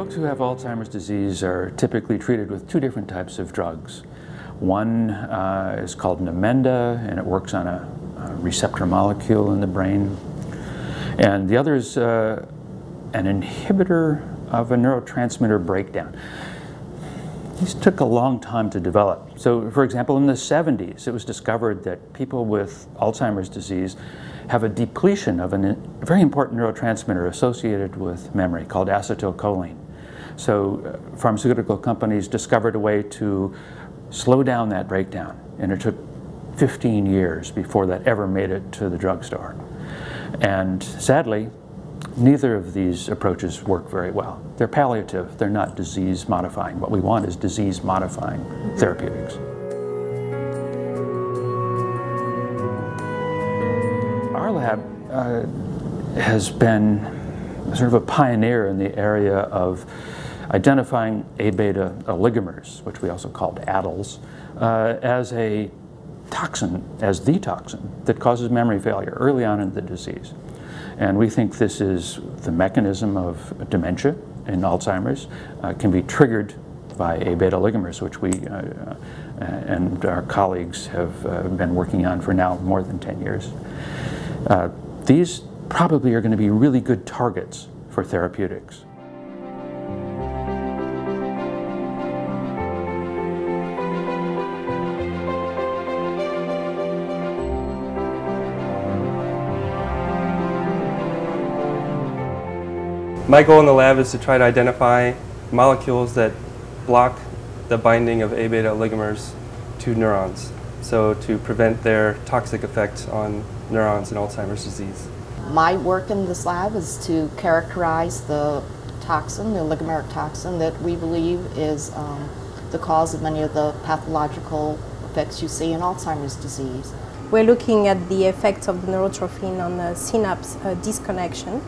Folks who have Alzheimer's disease are typically treated with two different types of drugs. One uh, is called Namenda, and it works on a, a, receptor molecule in the brain. And the other is uh, an inhibitor of a neurotransmitter breakdown. These took a long time to develop. So, for example, in the 70s, it was discovered that people with Alzheimer's disease have a depletion of a very important neurotransmitter associated with memory called acetylcholine. So, uh, pharmaceutical companies discovered a way to slow down that breakdown, and it took 15 years before that ever made it to the drugstore. And sadly, Neither of these approaches work very well. They're palliative, they're not disease modifying. What we want is disease modifying therapeutics. Our lab uh, has been sort of a pioneer in the area of identifying A beta oligomers, which we also called ADDLs, uh, as a toxin, as the toxin that causes memory failure early on in the disease. And we think this is the mechanism of dementia in Alzheimer's, uh, can be triggered by A beta oligomers, which we uh, uh, and our colleagues have uh, been working on for now more than 10 years. Uh, these probably are going to be really good targets for therapeutics. My goal in the lab is to try to identify molecules that block the binding of A beta oligomers to neurons, so to prevent their toxic effect on neurons in Alzheimer's disease. My work in this lab is to characterize the toxin, the oligomeric toxin, that we believe is um, the cause of many of the pathological effects you see in Alzheimer's disease. We're looking at the effects of the neurotrophin on the synapse uh, disconnection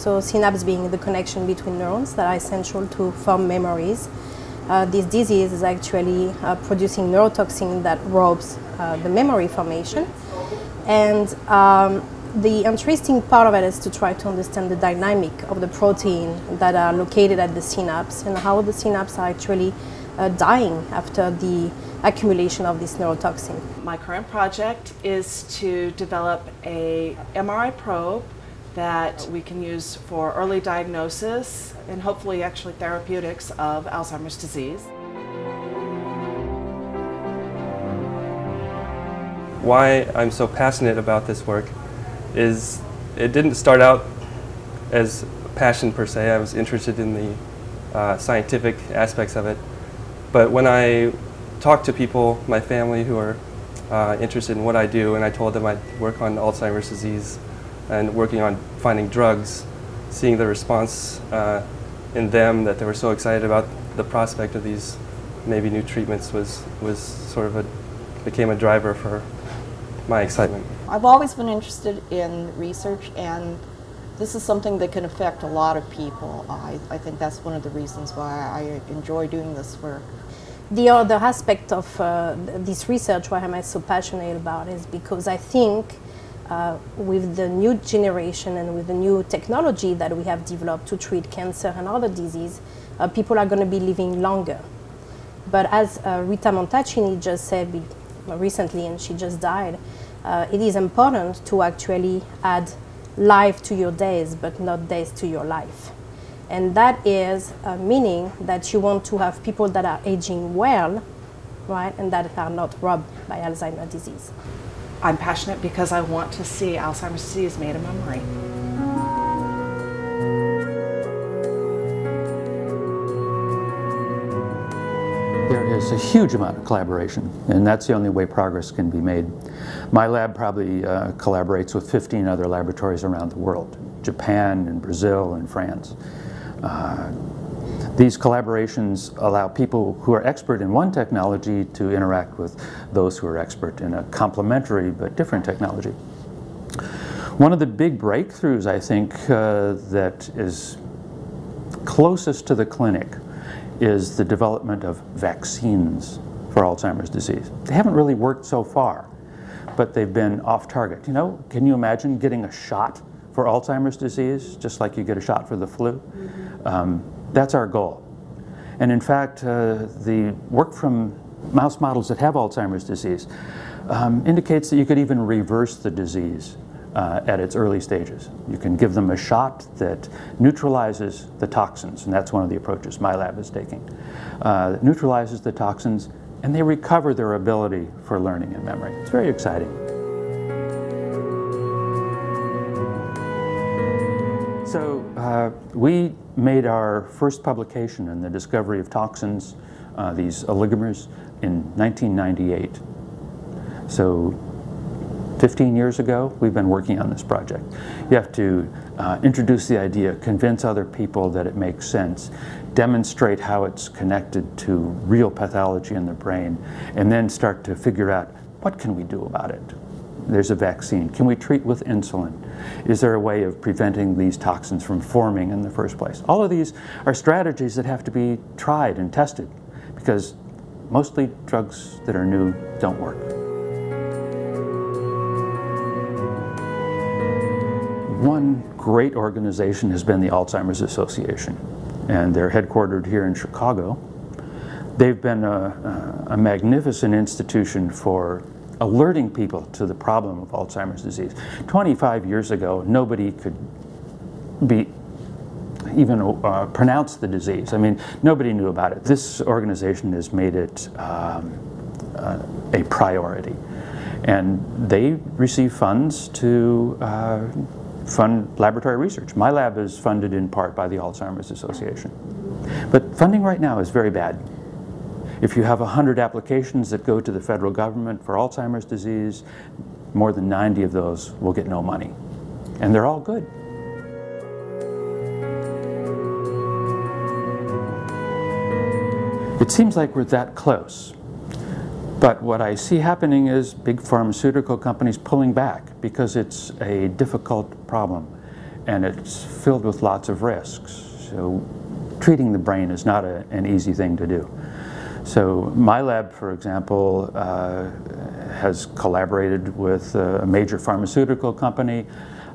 so synapse being the connection between neurons that are essential to form memories. Uh, this disease is actually uh, producing neurotoxin that robs uh, the memory formation. And um, the interesting part of it is to try to understand the dynamic of the protein that are located at the synapse and how the synapse are actually uh, dying after the accumulation of this neurotoxin. My current project is to develop a MRI probe that we can use for early diagnosis and hopefully actually therapeutics of Alzheimer's disease. Why I'm so passionate about this work is it didn't start out as passion per se. I was interested in the uh, scientific aspects of it. But when I talked to people, my family who are uh, interested in what I do, and I told them I'd work on Alzheimer's disease, and working on finding drugs, seeing the response uh, in them that they were so excited about the prospect of these maybe new treatments was, was sort of a, became a driver for my excitement. I've always been interested in research and this is something that can affect a lot of people. I, I think that's one of the reasons why I enjoy doing this work. The other aspect of uh, this research, why am I so passionate about, is because I think uh, with the new generation and with the new technology that we have developed to treat cancer and other diseases, uh, people are going to be living longer. But as uh, Rita Montalcini just said recently, and she just died, uh, it is important to actually add life to your days, but not days to your life. And that is meaning that you want to have people that are aging well, right, and that are not robbed by Alzheimer's disease. I'm passionate because I want to see Alzheimer's disease made a memory. A huge amount of collaboration, and that's the only way progress can be made. My lab probably uh, collaborates with 15 other laboratories around the world, Japan and Brazil and France. Uh, these collaborations allow people who are expert in one technology to interact with those who are expert in a complementary but different technology. One of the big breakthroughs, I think, uh, that is closest to the clinic is the development of vaccines for Alzheimer's disease. They haven't really worked so far, but they've been off target. You know, can you imagine getting a shot for Alzheimer's disease, just like you get a shot for the flu? Um, that's our goal. And in fact, uh, the work from mouse models that have Alzheimer's disease um, indicates that you could even reverse the disease uh, at its early stages. You can give them a shot that neutralizes the toxins, and that's one of the approaches my lab is taking. Uh, neutralizes the toxins, and they recover their ability for learning and memory. It's very exciting. So uh, we made our first publication in the discovery of toxins, uh, these oligomers, in 1998. So 15 years ago, we've been working on this project. You have to uh, introduce the idea, convince other people that it makes sense, demonstrate how it's connected to real pathology in the brain, and then start to figure out what can we do about it. There's a vaccine. Can we treat with insulin? Is there a way of preventing these toxins from forming in the first place? All of these are strategies that have to be tried and tested because mostly drugs that are new don't work. One great organization has been the Alzheimer's Association, and they're headquartered here in Chicago. They've been a, a magnificent institution for alerting people to the problem of Alzheimer's disease. 25 years ago, nobody could be even uh, pronounce the disease. I mean, nobody knew about it. This organization has made it um, uh, a priority. And they receive funds to uh, fund laboratory research. My lab is funded in part by the Alzheimer's Association. But funding right now is very bad. If you have 100 applications that go to the federal government for Alzheimer's disease, more than 90 of those will get no money. And they're all good. It seems like we're that close. But what I see happening is big pharmaceutical companies pulling back because it's a difficult problem and it's filled with lots of risks. So treating the brain is not a, an easy thing to do. So my lab, for example, uh, has collaborated with a major pharmaceutical company,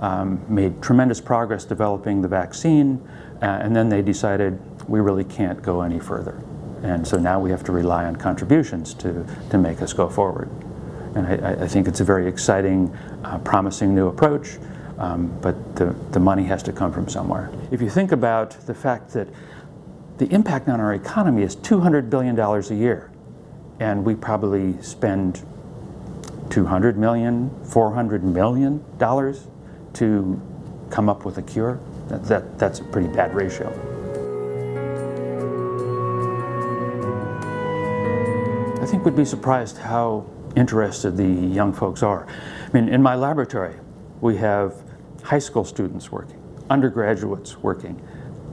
um, made tremendous progress developing the vaccine, uh, and then they decided we really can't go any further. And so now we have to rely on contributions to, to make us go forward. And I, I think it's a very exciting, uh, promising new approach, um, but the, the money has to come from somewhere. If you think about the fact that the impact on our economy is $200 billion a year, and we probably spend 200 million, 400 million dollars to come up with a cure, that, that, that's a pretty bad ratio. I think we'd be surprised how interested the young folks are. I mean, in my laboratory, we have high school students working, undergraduates working.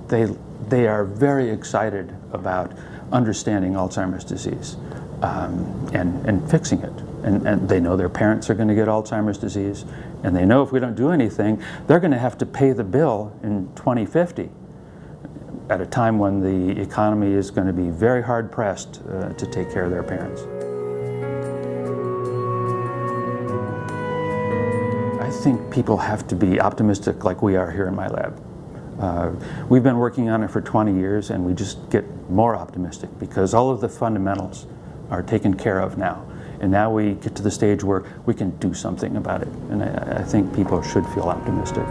They, they are very excited about understanding Alzheimer's disease um, and, and fixing it. And, and they know their parents are going to get Alzheimer's disease, and they know if we don't do anything, they're going to have to pay the bill in 2050 at a time when the economy is going to be very hard pressed uh, to take care of their parents. I think people have to be optimistic like we are here in my lab. Uh, we've been working on it for 20 years and we just get more optimistic because all of the fundamentals are taken care of now. And now we get to the stage where we can do something about it. And I, I think people should feel optimistic.